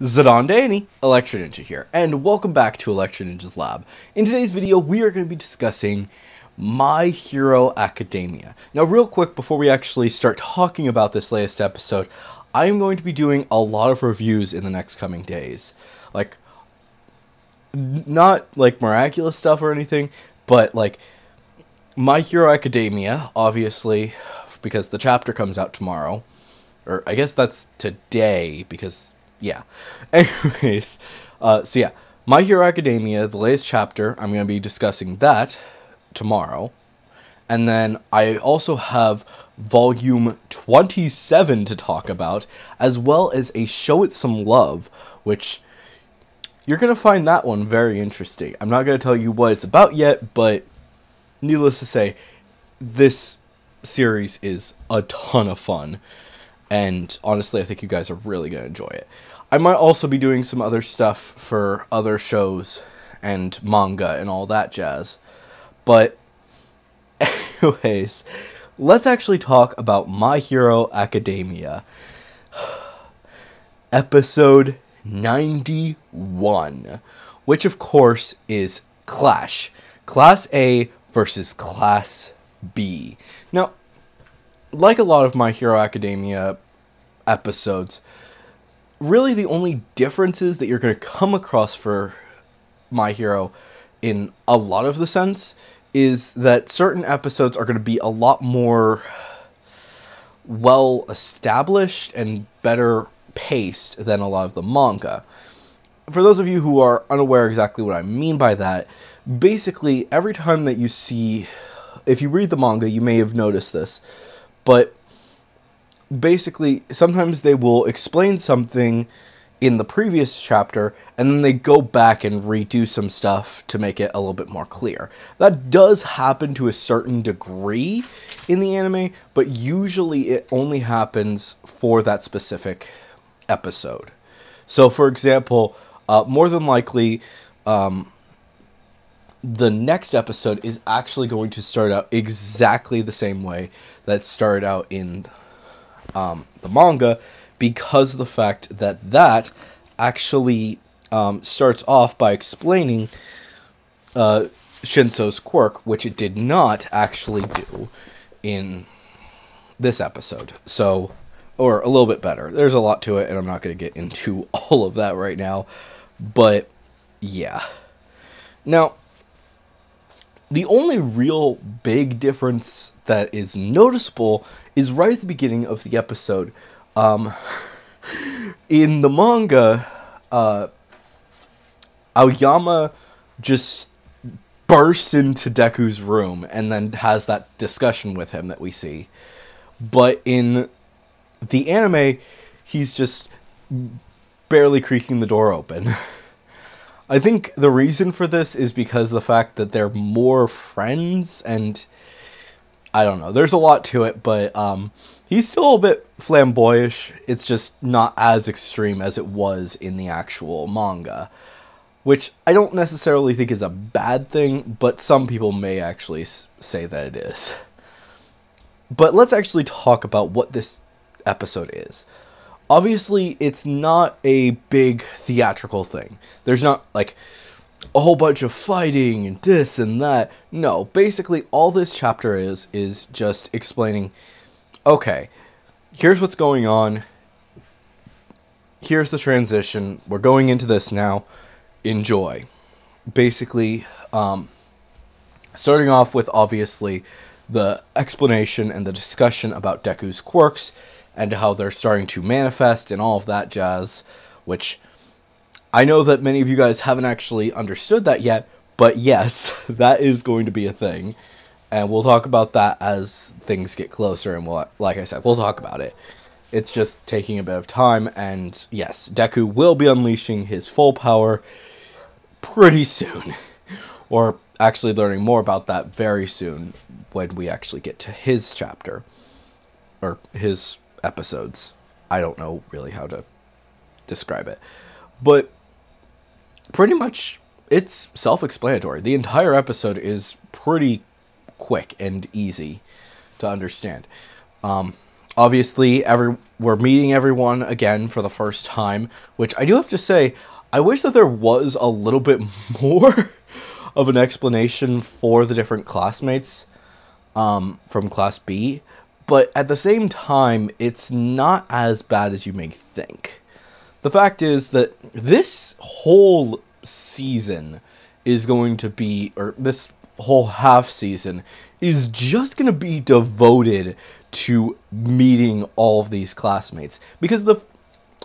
Zidane Danny, Electrininja here, and welcome back to Electrininja's Lab. In today's video, we are going to be discussing My Hero Academia. Now, real quick, before we actually start talking about this latest episode, I am going to be doing a lot of reviews in the next coming days. Like, not like miraculous stuff or anything, but like My Hero Academia, obviously, because the chapter comes out tomorrow. Or I guess that's today, because yeah. Anyways, uh, so yeah, My Hero Academia, the latest chapter, I'm going to be discussing that tomorrow. And then I also have volume 27 to talk about, as well as a Show It Some Love, which you're going to find that one very interesting. I'm not going to tell you what it's about yet, but needless to say, this series is a ton of fun. And honestly, I think you guys are really going to enjoy it. I might also be doing some other stuff for other shows and manga and all that jazz. But, anyways, let's actually talk about My Hero Academia. Episode 91, which of course is Clash. Class A versus Class B. Now, like a lot of My Hero Academia episodes, really the only differences that you're going to come across for My Hero in a lot of the sense is that certain episodes are going to be a lot more well established and better paced than a lot of the manga. For those of you who are unaware exactly what I mean by that, basically every time that you see if you read the manga, you may have noticed this, but basically sometimes they will explain something in the previous chapter and then they go back and redo some stuff to make it a little bit more clear. That does happen to a certain degree in the anime, but usually it only happens for that specific episode. So, for example, uh, more than likely, um, the next episode is actually going to start out exactly the same way that started out in um, the manga because the fact that that actually um, starts off by explaining uh, Shinso's quirk, which it did not actually do in this episode. So, or a little bit better. There's a lot to it, and I'm not going to get into all of that right now. But, yeah. Now, the only real big difference that is noticeable is right at the beginning of the episode. Um, in the manga, uh, Aoyama just bursts into Deku's room and then has that discussion with him that we see. But in the anime, he's just barely creaking the door open. I think the reason for this is because the fact that they're more friends and I don't know. There's a lot to it, but um, he's still a bit flamboyish. It's just not as extreme as it was in the actual manga, which I don't necessarily think is a bad thing, but some people may actually say that it is. But let's actually talk about what this episode is. Obviously, it's not a big theatrical thing. There's not like a whole bunch of fighting and this and that. No, basically all this chapter is is just explaining okay, here's what's going on. Here's the transition. We're going into this now. Enjoy. Basically, um starting off with obviously the explanation and the discussion about Deku's quirks and how they're starting to manifest and all of that jazz, which I know that many of you guys haven't actually understood that yet, but yes, that is going to be a thing. And we'll talk about that as things get closer, and we'll, like I said, we'll talk about it. It's just taking a bit of time, and yes, Deku will be unleashing his full power pretty soon. or actually learning more about that very soon when we actually get to his chapter. Or his episodes. I don't know really how to describe it. But pretty much it's self-explanatory. The entire episode is pretty quick and easy to understand. Um, obviously, every we're meeting everyone again for the first time, which I do have to say, I wish that there was a little bit more of an explanation for the different classmates um, from Class B, but at the same time, it's not as bad as you may think. The fact is that this whole season is going to be, or this whole half season is just going to be devoted to meeting all of these classmates. Because the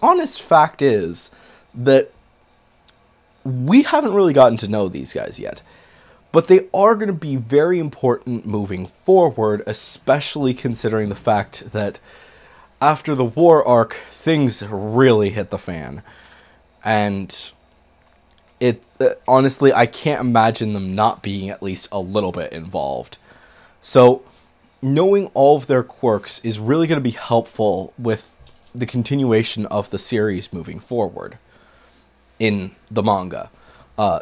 honest fact is that we haven't really gotten to know these guys yet. But they are going to be very important moving forward, especially considering the fact that after the war arc, things really hit the fan. And it uh, honestly, I can't imagine them not being at least a little bit involved. So, knowing all of their quirks is really going to be helpful with the continuation of the series moving forward in the manga. Uh,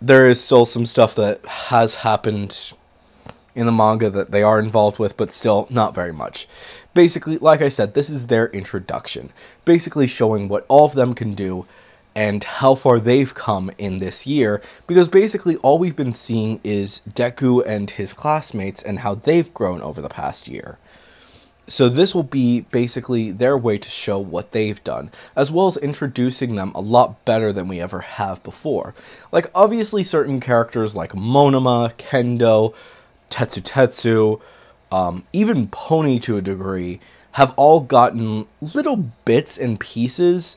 there is still some stuff that has happened in the manga that they are involved with, but still not very much. Basically, like I said, this is their introduction. Basically, showing what all of them can do and how far they've come in this year, because basically all we've been seeing is Deku and his classmates and how they've grown over the past year. So this will be basically their way to show what they've done, as well as introducing them a lot better than we ever have before. Like obviously certain characters like Monoma, Kendo, Tetsutetsu, um, even Pony to a degree, have all gotten little bits and pieces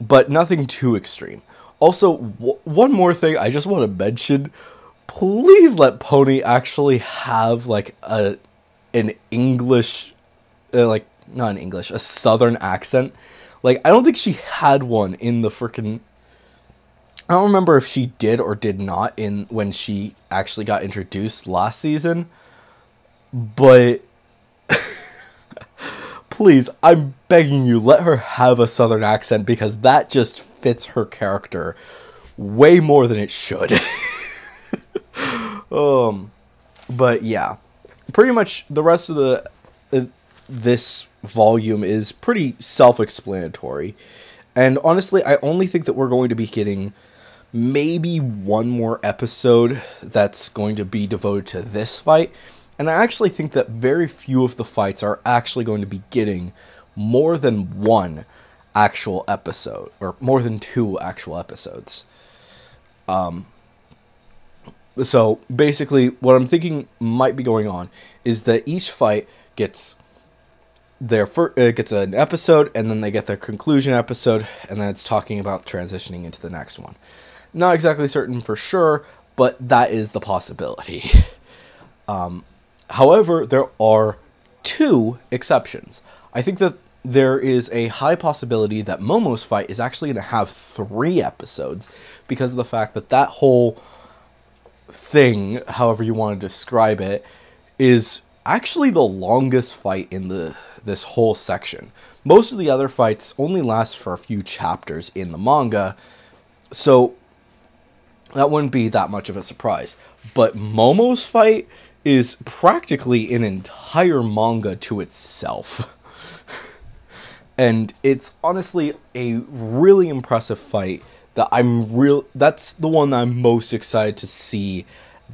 but nothing too extreme. Also, one more thing I just want to mention: please let Pony actually have like a an English, uh, like not an English, a Southern accent. Like I don't think she had one in the freaking. I don't remember if she did or did not in when she actually got introduced last season, but please, I'm begging you, let her have a southern accent because that just fits her character way more than it should. um, but yeah, pretty much the rest of the uh, this volume is pretty self-explanatory, and honestly, I only think that we're going to be getting maybe one more episode that's going to be devoted to this fight and I actually think that very few of the fights are actually going to be getting more than one actual episode, or more than two actual episodes. Um, so basically, what I'm thinking might be going on is that each fight gets their uh, gets an episode, and then they get their conclusion episode, and then it's talking about transitioning into the next one. Not exactly certain for sure, but that is the possibility. um, However, there are two exceptions. I think that there is a high possibility that Momo's fight is actually going to have three episodes because of the fact that that whole thing, however you want to describe it, is actually the longest fight in the this whole section. Most of the other fights only last for a few chapters in the manga, so that wouldn't be that much of a surprise. But Momo's fight is practically an entire manga to itself. and it's honestly a really impressive fight that I'm real that's the one that I'm most excited to see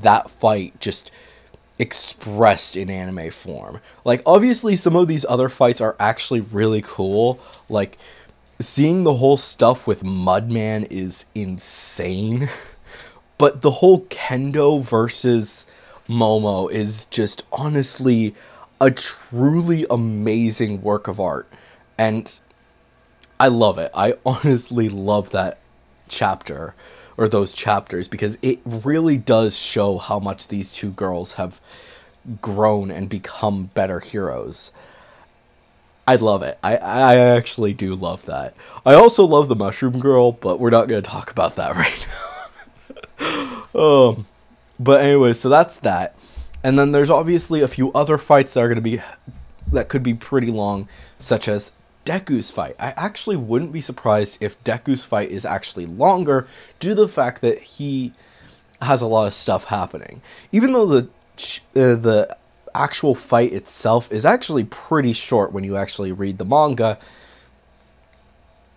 that fight just expressed in anime form. Like obviously some of these other fights are actually really cool. Like seeing the whole stuff with Mudman is insane. but the whole Kendo versus Momo is just honestly a truly amazing work of art. And I love it. I honestly love that chapter or those chapters because it really does show how much these two girls have grown and become better heroes. I love it. I, I actually do love that. I also love the Mushroom Girl, but we're not going to talk about that right now. um, but anyway, so that's that. And then there's obviously a few other fights that are going to be that could be pretty long, such as Deku's fight. I actually wouldn't be surprised if Deku's fight is actually longer due to the fact that he has a lot of stuff happening. Even though the uh, the actual fight itself is actually pretty short when you actually read the manga.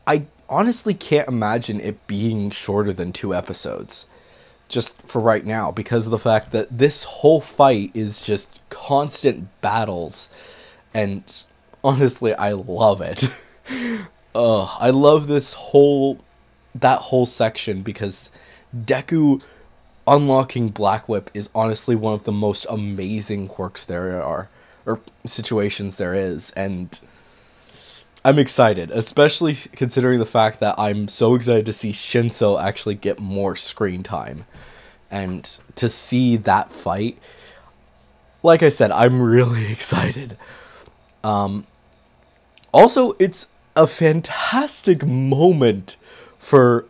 I honestly can't imagine it being shorter than two episodes just for right now because of the fact that this whole fight is just constant battles and honestly I love it. I love this whole that whole section because Deku unlocking Black Whip is honestly one of the most amazing quirks there are or situations there is and I'm excited, especially considering the fact that I'm so excited to see Shinso actually get more screen time. And to see that fight, like I said, I'm really excited. Um, also, it's a fantastic moment for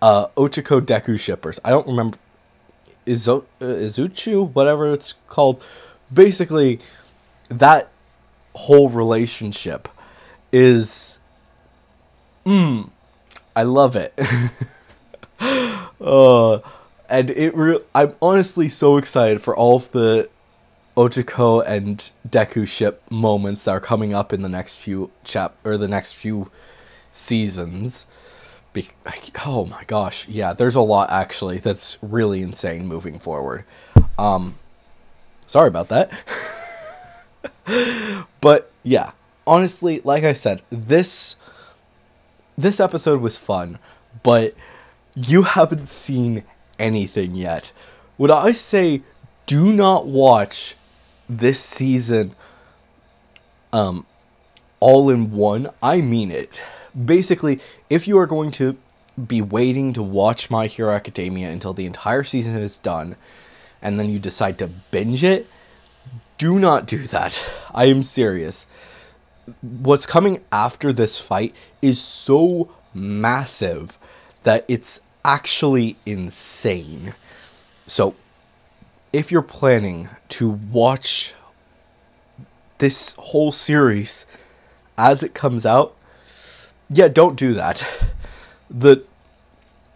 uh, Ochako Deku shippers. I don't remember. Izo- uh, Izuchu, whatever it's called. Basically, that whole relationship is mm, I love it. uh, and it re- I'm honestly so excited for all of the Ochako and Deku ship moments that are coming up in the next few chap or the next few seasons. Be- oh my gosh, yeah, there's a lot actually that's really insane moving forward. Um, sorry about that. but yeah, honestly, like I said, this this episode was fun, but you haven't seen anything yet. Would I say do not watch this season um all in one? I mean it. Basically, if you are going to be waiting to watch My Hero Academia until the entire season is done and then you decide to binge it, do not do that. I am serious what's coming after this fight is so massive that it's actually insane. So, if you're planning to watch this whole series as it comes out, yeah, don't do that. The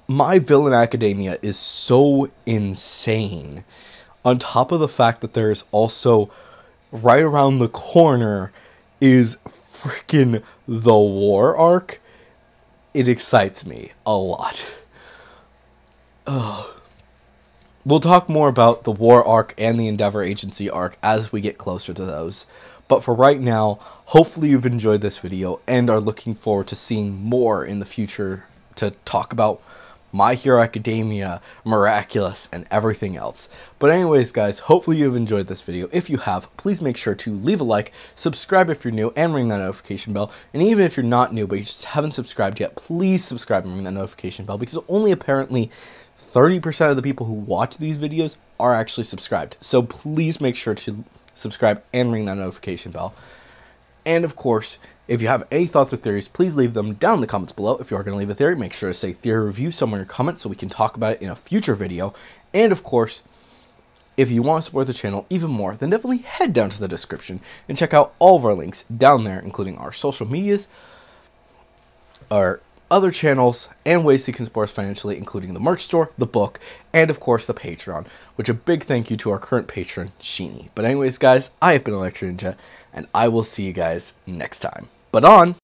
My Villain Academia is so insane. On top of the fact that there's also right around the corner is freaking the war arc. It excites me a lot. Ugh. We'll talk more about the war arc and the Endeavor Agency arc as we get closer to those. But for right now, hopefully you've enjoyed this video and are looking forward to seeing more in the future to talk about my Hero Academia, Miraculous, and everything else. But anyways, guys, hopefully you've enjoyed this video. If you have, please make sure to leave a like, subscribe if you're new, and ring that notification bell. And even if you're not new, but you just haven't subscribed yet, please subscribe and ring that notification bell, because only apparently 30% of the people who watch these videos are actually subscribed. So please make sure to subscribe and ring that notification bell. And of course, if you have any thoughts or theories, please leave them down in the comments below. If you are going to leave a theory, make sure to say theory review somewhere in your comments so we can talk about it in a future video. And of course, if you want to support the channel even more, then definitely head down to the description and check out all of our links down there, including our social medias, our other channels, and ways you can support us financially, including the merch store, the book, and of course the Patreon, which a big thank you to our current patron, Sheeny. But anyways, guys, I have been Electrininja, and I will see you guys next time. But on!